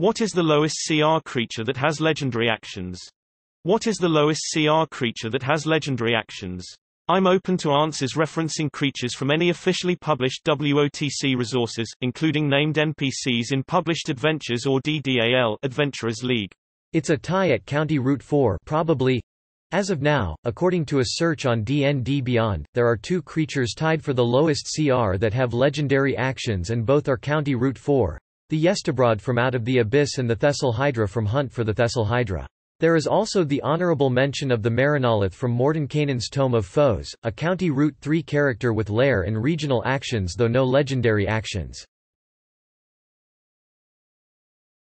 What is the lowest CR creature that has legendary actions? What is the lowest CR creature that has legendary actions? I'm open to answers referencing creatures from any officially published WOTC resources, including named NPCs in published adventures or DDAL Adventurers League. It's a tie at County Route 4 probably. As of now, according to a search on D&D Beyond, there are two creatures tied for the lowest CR that have legendary actions and both are County Route 4. The Yestabrod from Out of the Abyss and the Thessalhydra from Hunt for the Thessalhydra. There is also the honorable mention of the Marinolith from Mordenkainen's Tome of Foes, a County Route 3 character with lair and regional actions though no legendary actions.